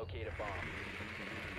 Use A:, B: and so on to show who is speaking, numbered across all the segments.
A: locate a bomb.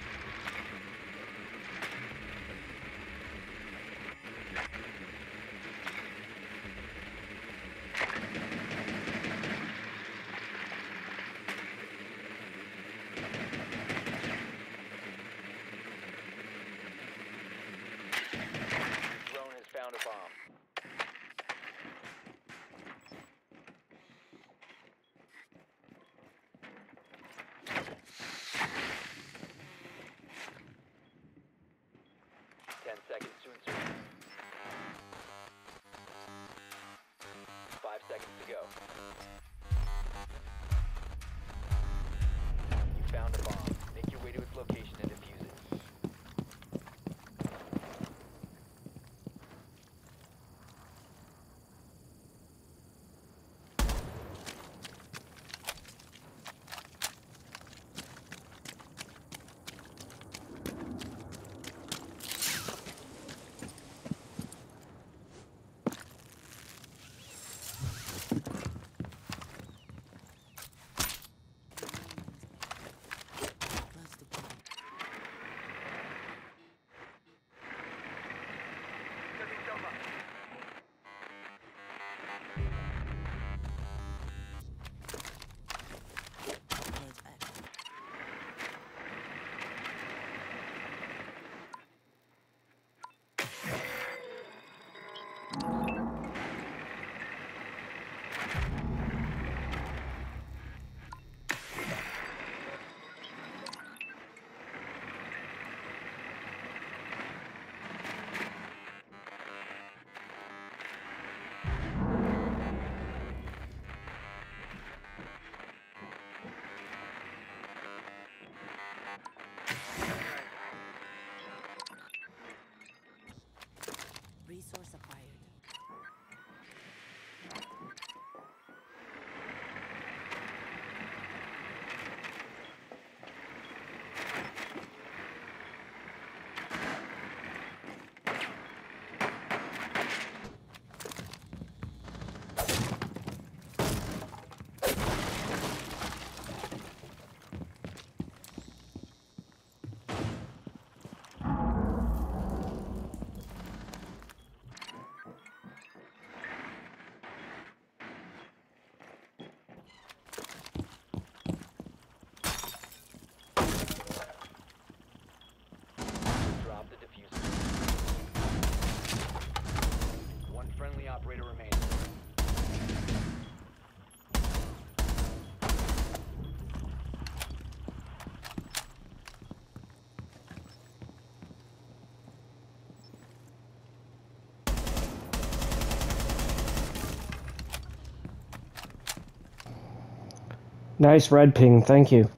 A: operator remains.
B: Nice red ping, thank you.